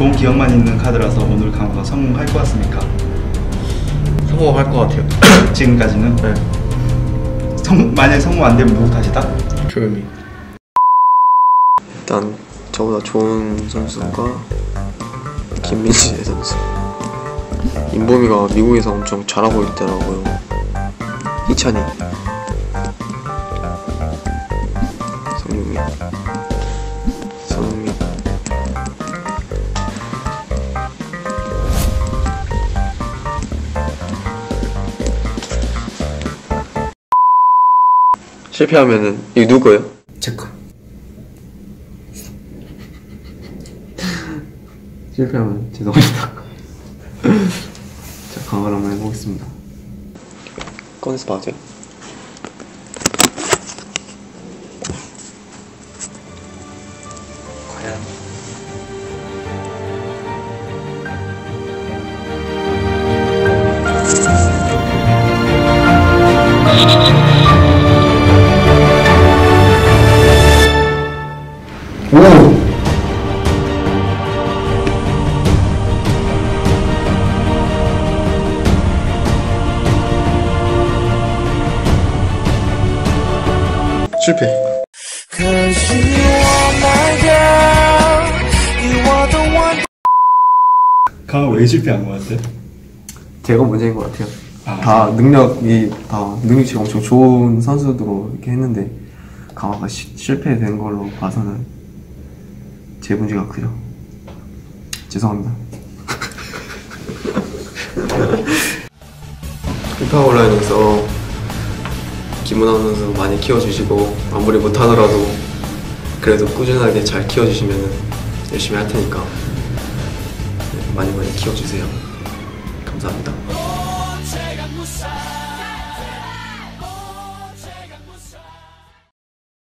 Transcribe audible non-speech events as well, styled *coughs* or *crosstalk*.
좋은 기억만 있는 카드라서 오늘 강화가 성공할 것 같습니까? 성공할 것 같아요. *coughs* 지금까지는 네. 성, 만약 성공 안 되면 누구 탓이다? 조용히. 일단 저보다 좋은 선수가 김민재 선수. 인범이가 미국에서 엄청 잘하고 있더라고요. 희찬이. 성민이. 실패하면은 이거 누구 거예요? 체크. 실패하면 죄송합니다. *laughs* 자, 강화를 한번 해보겠습니다. 꺼내서 봐도 돼요? The one. 강화 왜 실패한 것 같아? 제가 문제인 것 같아요. 아. 다 능력이 다 능력치 엄청 좋은 선수들로 이렇게 했는데 강화가 시- 실패된 걸로 봐서는 제 문제가 크죠. 죄송합니다. *laughs* 피파 온라인에서 김문환 선수 많이 키워주시고 아무리 못하더라도 그래도 꾸준하게 잘 키워주시면 열심히 할 테니까 네, 많이 많이 키워주세요. 감사합니다.